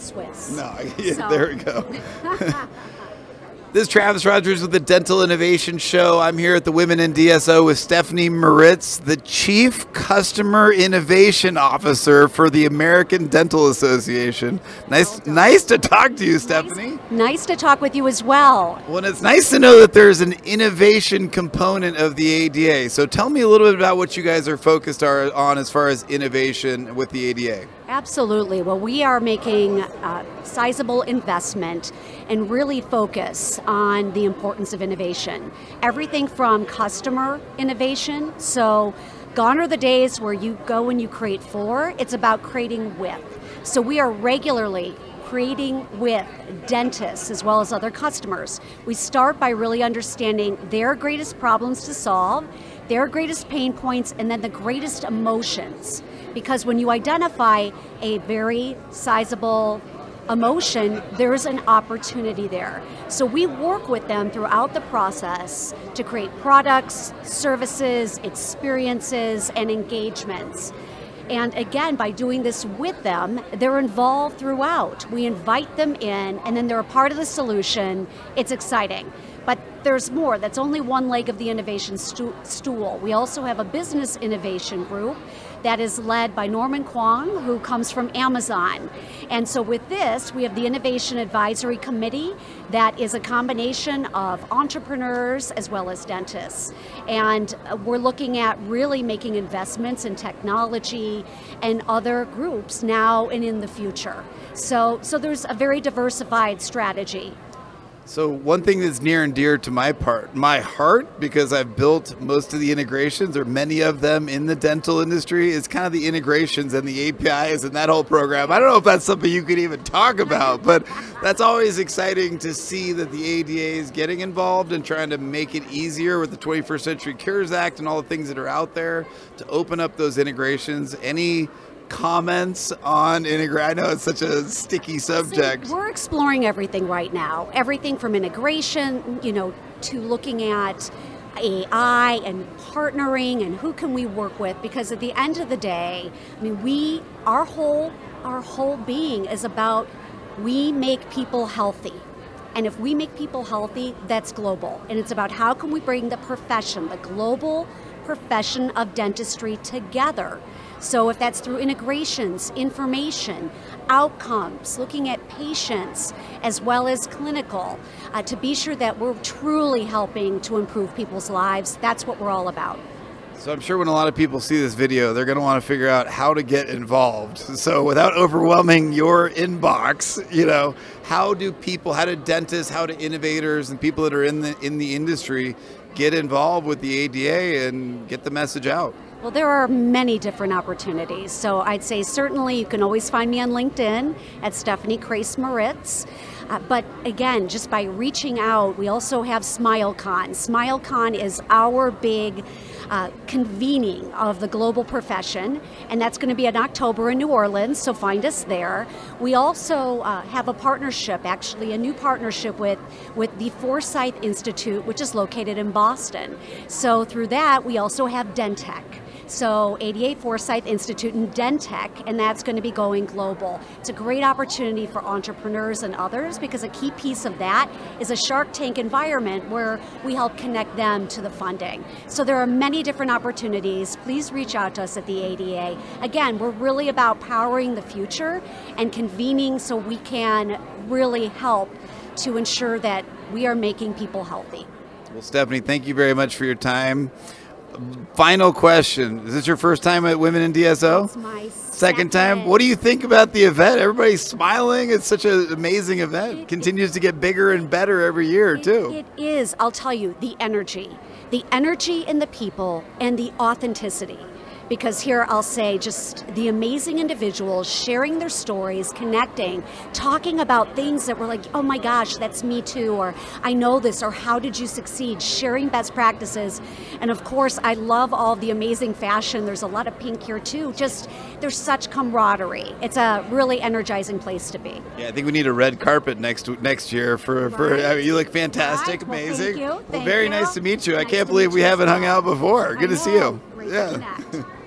Swiss. No, yeah, So- there we go. This is Travis Rodgers with the Dental Innovation Show. I'm here at the Women in DSO with Stephanie Moritz, the Chief Customer Innovation Officer for the American Dental Association. Nice, nice to talk to you, Stephanie. Nice to talk with you as well. Well, it's nice to know that there's an innovation component of the ADA. So tell me a little bit about what you guys are focused are on as far as innovation with the ADA. Absolutely. Well, we are making a sizable investment and really focus on the importance of innovation. Everything from customer innovation. So, gone are the days where you go and you create for, it's about creating with. So, we are regularly creating with dentists as well as other customers. We start by really understanding their greatest problems to solve, their greatest pain points, and then the greatest emotions because when you identify a very sizable emotion, there's an opportunity there. So we work with them throughout the process to create products, services, experiences, and engagements. And again, by doing this with them, they're involved throughout. We invite them in, and then they're a part of the solution. It's exciting. But there's more. That's only one leg of the innovation stu- stool. We also have a business innovation group that is led by Norman Kwong, who comes from Amazon. And so, with this, we have the Innovation Advisory Committee that is a combination of entrepreneurs as well as dentists. And uh, we're looking at really making investments in technology and other groups now and in the future. So, so there's a very diversified strategy So one thing that's near and dear to my part, my heart, because I've built most of the integrations or many of them in the dental industry, is kind of the integrations and the APIs and that whole program. I don't know if that's something you could even talk about, but that's always exciting to see that the ADA is getting involved and trying to make it easier with the 21st Century Cures Act and all the things that are out there to open up those integrations. Any comments on integrate? I know it's such a sticky subject. So we're exploring everything right now. Everything from integration, you know, to looking at AI and partnering and who can we work with because at the end of the day, I mean we our whole our whole being is about we make people healthy. And if we make people healthy, that's global. And it's about how can we bring the profession, the global profession of dentistry together. So if that's through integrations, information, outcomes, looking at patients as well as clinical, uh, to be sure that we're truly helping to improve people's lives, that's what we're all about. So I'm sure when a lot of people see this video, they're going to want to figure out how to get involved. So without overwhelming your inbox, you know, how do people, how do dentists, how do innovators and people that are in the in the industry get involved with the ADA and get the message out? Well, there are many different opportunities. So I'd say certainly you can always find me on LinkedIn at Stephanie Crase Moritz. Uh, but again, just by reaching out, we also have SmileCon. SmileCon is our big uh, convening of the global profession, and that's going to be in October in New Orleans, so find us there. We also uh, have a partnership, actually, a new partnership with, with the Forsyth Institute, which is located in Boston. So through that, we also have Dentech. So ADA Forsyth Institute and Dentech, and that's going to be going global. It's a great opportunity for entrepreneurs and others because a key piece of that is a Shark Tank environment where we help connect them to the funding. So there are many different opportunities. Please reach out to us at the ADA. Again, we're really about powering the future and convening so we can really help to ensure that we are making people healthy. Well, Stephanie, thank you very much for your time. Final question. Is this your first time at Women in DSO? It's my Second time. What do you think about the event? Everybody's smiling. It's such an amazing event. It- Continues to get bigger and better every year, It- too. It is, I'll tell you, the energy. The energy in the people and the authenticity. Because here I'll say just the amazing individuals sharing their stories, connecting, talking about things that were like, oh my gosh, that's me too, or I know this, or how did you succeed, sharing best practices. And of course, I love all the amazing fashion. There's a lot of pink here too. Just, there's such camaraderie. It's a really energizing place to be. Yeah, I think we need a red carpet next next year for for. I mean, you look fantastic, Right. Well, thank amazing. you. Well, Thank very you. nice to meet you. I can't believe we haven't hung out before. Good to see you. Great yeah.